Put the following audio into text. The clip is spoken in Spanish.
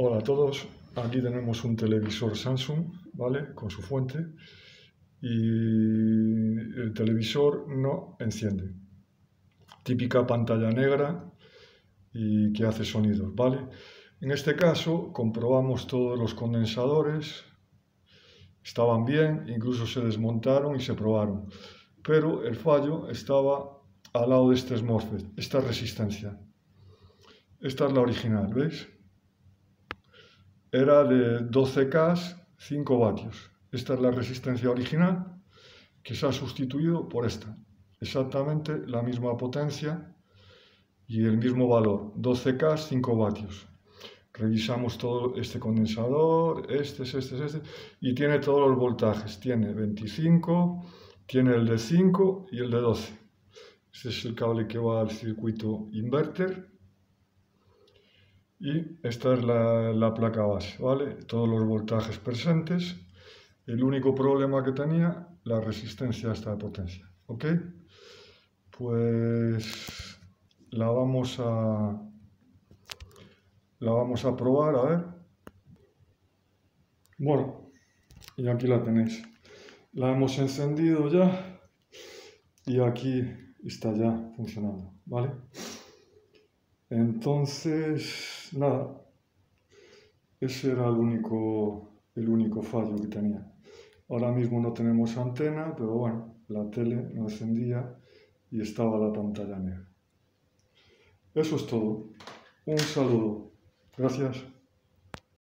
Hola a todos, aquí tenemos un televisor Samsung, ¿vale? Con su fuente y el televisor no enciende. Típica pantalla negra y que hace sonidos, ¿vale? En este caso comprobamos todos los condensadores, estaban bien, incluso se desmontaron y se probaron, pero el fallo estaba al lado de este MOSFET, esta resistencia. Esta es la original, ¿veis? Era de 12K, 5 vatios. Esta es la resistencia original que se ha sustituido por esta. Exactamente la misma potencia y el mismo valor, 12K, 5 vatios. Revisamos todo este condensador, este, este, este, y tiene todos los voltajes. Tiene 25, tiene el de 5 y el de 12. Este es el cable que va al circuito inverter y esta es la, placa base, ¿vale? Todos los voltajes presentes. El único problema que tenía, la resistencia a esta potencia, ¿ok? Pues la vamos a la vamos a probar, a ver. Bueno, y aquí la tenéis. La hemos encendido ya y aquí está ya funcionando, ¿vale? Entonces, nada, ese era el único, el único fallo que tenía. Ahora mismo no tenemos antena, pero bueno, la tele no encendía y estaba la pantalla negra. Eso es todo. Un saludo. Gracias.